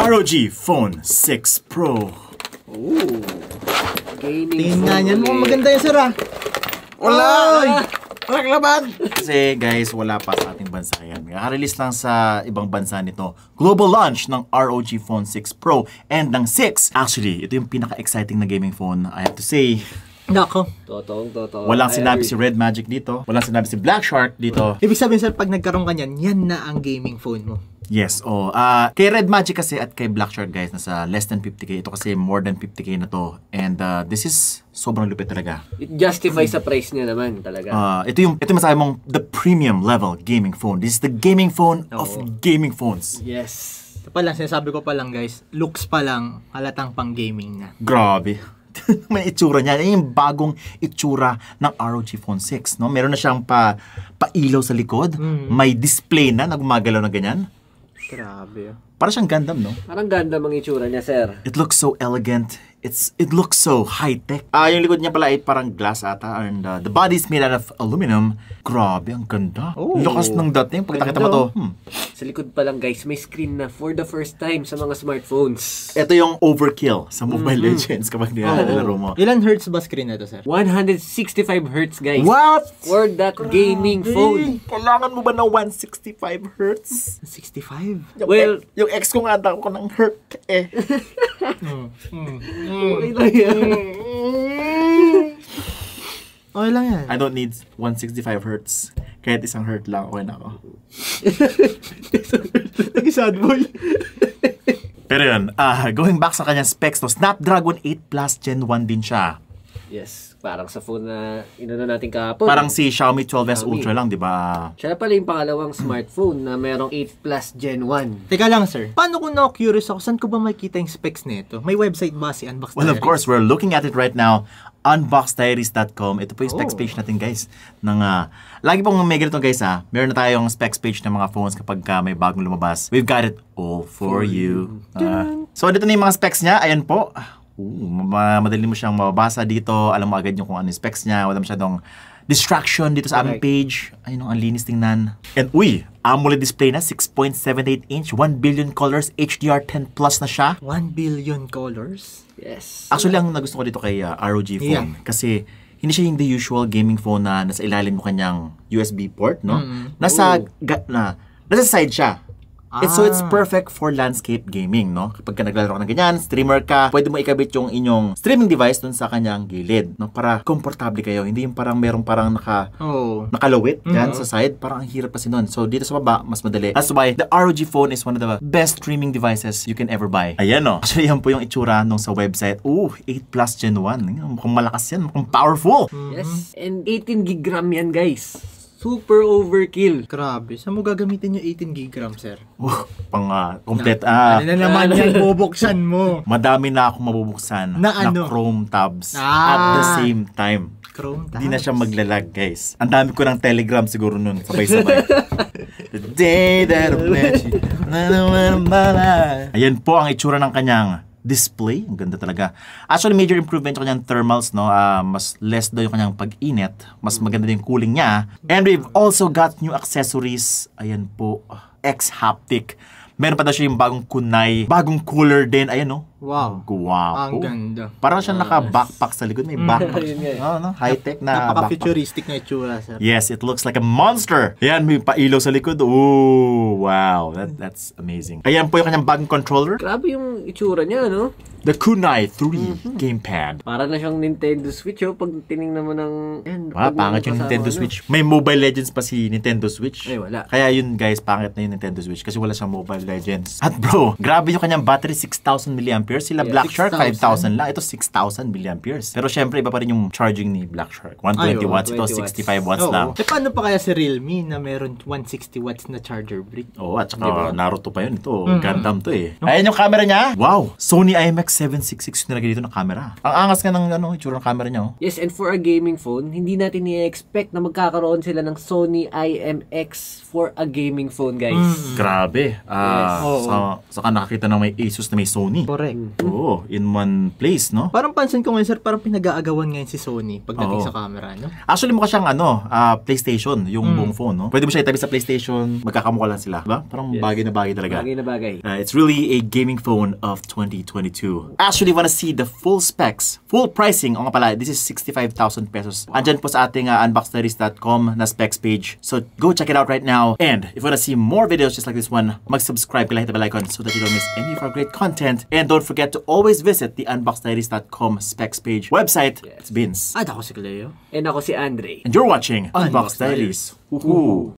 ROG Phone 6 Pro. Ooh. Gaming niyan. Mukhang ulit. maganda yan, sir, ah. Wala! Walang laban! Kasi guys, wala pa sa ating bansa yan. Naka-release lang sa ibang bansa nito. Global launch ng ROG Phone 6 Pro and ng 6. Actually, ito yung pinaka-exciting na gaming phone. I have to say, Nako. Totoong totoo. walang I sinabi agree. si Red Magic dito. Walang sinabi si Black Shark dito. Ibig sabihin, sir, pag nagkaroon ka niyan, yan na ang gaming phone mo. Yes, oh. ah kay Red Magic kasi at kay Black Shark guys, nasa less than 50k. Ito kasi more than 50k na to. And uh, this is sobrang lupit talaga. It justifies sa price niya naman talaga. Ah, ito yung ito yung masabi mong the premium level gaming phone. This is the gaming phone of gaming phones. yes. Ito pa lang, sinasabi ko pa lang, guys, looks pa lang, halatang pang gaming na. Grabe. May itsura niya. Yan yung bagong itsura ng ROG Phone 6. No? Meron na siyang pa, pailaw sa likod. May display na na gumagalaw na ganyan. Grabe. Para siyang Gundam, no? Parang ganda ang itsura niya, sir. It looks so elegant. It's It looks so high-tech. Ah, yung likod niya pala ay parang glass ata. And uh, the body is made out of aluminum. Grabe, ang ganda. Oh. Lakas ng dating. Pag nakita mo to, hmm. Sa likod pa lang, guys, may screen na for the first time sa mga smartphones. Ito yung overkill sa Mobile Legends kapag nilalaro mo. Ilan hertz ba screen na ito, sir? 165 hertz, guys. What? For that gaming phone. Kailangan mo ba ng 165 hertz? 65? Yung, Well- yung ex ko nga daw ko ng hurt eh. Okay lang yan. Okay lang yan. I don't need 165 hertz. Kahit isang hurt lang, okay na ako. Nag-sad boy. Pero yun, ah, going back sa kanyang specs, no, Snapdragon 8 Plus Gen 1 din siya. Yes, parang sa phone na inano natin kahapon. Parang si Xiaomi 12S Xiaomi. Ultra lang, di ba? Siya pala yung pangalawang smartphone na merong 8 Plus Gen 1. Teka lang, sir. Paano kung na-curious ako, saan ko ba makikita yung specs nito? May website ba si Unbox Well, of Diaries? course, we're looking at it right now. Unboxdiaries.com. Ito po yung specs Oh. page natin, guys. Ng, ah, lagi pong may ganito, guys, ha. Meron na tayong specs page ng mga phones kapag ka may bagong lumabas. We've got it all for, you. Ah, so, dito na yung mga specs niya. Ayan po. Ma- madali mo siyang mababasa dito. Alam mo agad yung kung ano yung specs niya. Wala masyadong distraction dito sa aming page. Ayun, ang linis tingnan. And uy, AMOLED display na, 6.78 inch, 1 billion colors, HDR10 plus na siya. 1 billion colors? Yes. Actually, ang nagusto ko dito kay uh, ROG phone, Yeah. kasi hindi siya yung the usual gaming phone na nasa ilalim mo kanyang USB port, no? Nasa, Oh. ga, na, nasa side siya. It's, so it's Ah. perfect for landscape gaming, no? Kapag ka naglalaro ka ng ganyan, streamer ka, pwede mo ikabit yung inyong streaming device dun sa kanyang gilid, no? Para komportable kayo. Hindi yung parang merong parang naka, Oh. nakalawit yan sa side, parang ang hirap kasi nun. So, dito sa baba, mas madali. That's why the ROG phone is one of the best streaming devices you can ever buy. Ayan o. Actually, yan po yung itsura nung sa website. Ooh, 8 Plus Gen 1. Ayan, Mukhang malakas yan. Mukhang powerful. Yes. And 18 gig RAM yan, guys. Super overkill. Grabe. Saan mo gagamitin yung 18 gig RAM, sir? Uh, pang uh, complete. Ah, Ano na naman yan bubuksan mo? madami na akong mabubuksan Na ano? Chrome tabs Ah. at the same time. Chrome tabs. Hindi na siya maglalag, guys. Ang dami ko ng telegram siguro nun. Sabay-sabay. The day that I met you. na, na, na, na, na. Ayan po ang itsura ng kanyang display. Ang ganda talaga. Actually, major improvement yung kanyang thermals, no? Ah, mas less daw yung kanyang pag-init. Mas maganda din yung cooling niya. And we've also got new accessories. Ayan po. X-Haptic. Meron pa daw siya yung bagong kunay. Bagong cooler din. Ayan, no? Wow. Guwapo. Ang ganda. Parang siya naka-backpack sa likod. May backpack. Yun nga eh. Oh, no? High-tech na backpack. Napaka-futuristic na itsura, sir. Yes, it looks like a monster. Ayan, may pailaw sa likod. Ooh, wow. That, that's amazing. Ayan po yung kanyang bagong controller. Grabe yung itsura niya, no? The Kunai 3 gamepad. Para na siyang Nintendo Switch, oh. Pag tinignan mo ng... Yan, pag pangit yung Nintendo ano. Switch. May Mobile Legends pa si Nintendo Switch. Ay, wala. Kaya yun guys, pangit na yung Nintendo Switch kasi wala siyang Mobile Legends. At bro, grabe yung kanyang battery, 6,000 mAh. Sila Yeah, Black Shark, 6,000. 5,000 lang. Ito 6,000 mAh. Pero syempre, iba pa rin yung charging ni Black Shark. 120 Ay, oo, watts. Ito 20 65 watts Oo. lang. Eh, paano pa kaya si Realme na meron 160 watts na charger brick? Oo, at saka Diba? Naruto pa yun. Ito, Gundam to eh. Ayan yung camera niya. Wow! Sony IMX766 yung nilagay dito na camera. Ang angas nga ng ano, itsura ng camera niya. Oh. Yes, and for a gaming phone, hindi natin i-expect na magkakaroon sila ng Sony IMX for a gaming phone, guys. Grabe. Ah, Yes. Oo. sa, saka nakakita ng may Asus na may Sony. Correct. Oo, in one place, no? Parang pansin ko ngayon, sir, parang pinag-aagawan ngayon si Sony pagdating Oo. sa camera, no? Actually, mukha siyang ano, ah, PlayStation, yung Mm. buong phone, no? Pwede mo siya itabi sa PlayStation, magkakamukha lang sila, diba? Parang Yes. bagay na bagay talaga. Bagay na bagay. Uh, it's really a gaming phone of 2022. Actually, wanna see the full specs, full pricing, o nga pala, this is 65,000 pesos. Andyan po sa ating uh, unboxdiaries.com na specs page. So, go check it out right now. And if you wanna see more videos just like this one, mag-subscribe ka lang, hit the bell icon so that you don't miss any of our great content. And don't forget to always visit the unboxdiaries.com specs page website. It's Vince. At ako si Cleo. Eh, and ako si Andre. And you're watching Unbox Unbox Diaries. Woohoo!